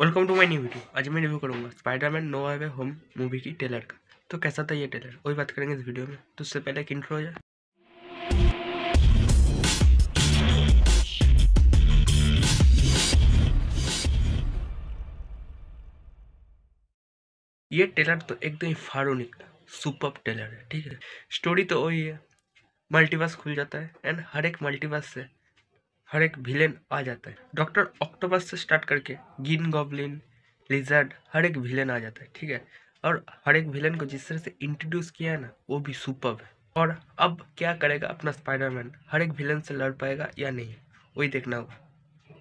Welcome to my new video आज मैं review करूँगा Spiderman no way home movie की टेलर का। तो कैसा था ये टेलर वही बात करेंगे इस वीडियो में। तो उससे पहले एक इंट्रो हो जाए। ये टेलर तो एकदम ही फाड़ो निकला सुपर टेलर है, ठीक है? स्टोरी तो वही है। मल्टीवर्स खुल जाता है एंड हर एक मल्टीवर्स से हर एक विलेन आ जाता है। डॉक्टर ऑक्टोपस से स्टार्ट करके गिन गॉबलिन लिजर्ड हर एक विलेन आ जाता है, ठीक है? और हर एक विलेन को जिस तरह से इंट्रोड्यूस किया है ना, वो भी सुपर है। और अब क्या करेगा अपना स्पाइडरमैन हर एक विलेन से लड़ पाएगा या नहीं? वही देखना होगा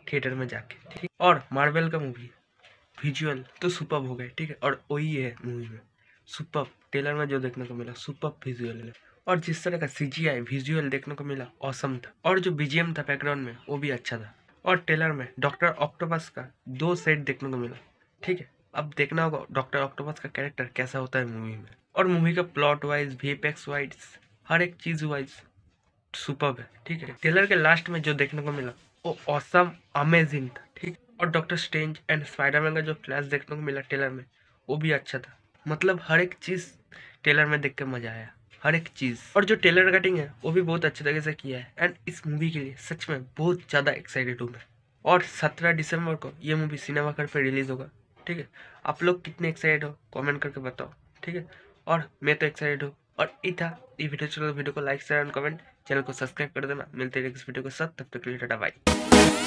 थिएटर में जाके, ठीक और मार्वल का मूवी विजुअल तो सुपर हो गए, ठीक है? और वही है मूवी में सुपर टेलर में जो देखने को मिला सुपर विजुअल और जिस तरह का सी जी आई विजुअल देखने को मिला औसम था। और जो बीजीएम था बैकग्राउंड में, वो भी अच्छा था। और टेलर में डॉक्टर ऑक्टोपस का दो सेट देखने को मिला। ठीक है, अब देखना होगा डॉक्टर ऑक्टोपस का कैरेक्टर कैसा होता है मूवी में। और मूवी का प्लॉट वाइज वी वाइज हर एक चीज़ वाइज सुपर है। ठीक है टेलर के लास्ट में जो देखने को मिला, वो औसम अमेजिंग था। ठीक और डॉक्टर स्ट्रेंज एंड स्पाइडरमैन का जो फ्लैश देखने को मिला टेलर में, वो भी अच्छा था। मतलब हर एक चीज़ टेलर में देख के मज़ा आया। हर एक चीज़। और जो टेलर कटिंग है, वो भी बहुत अच्छे तरीके से किया है। एंड इस मूवी के लिए सच में बहुत ज़्यादा एक्साइटेड हूँ मैं। और सत्रह दिसंबर को ये मूवी सिनेमा घर पर रिलीज़ होगा, ठीक है? आप लोग कितने एक्साइटेड हो कमेंट करके बताओ, ठीक है? और मैं तो एक्साइटेड हूँ। और ये था, ये वीडियो चलो वीडियो को like share and comment channel को सब्सक्राइब कर देना। मिलते हैं नेक्स्ट वीडियो के साथ, तब तक के लिए टाटा बाय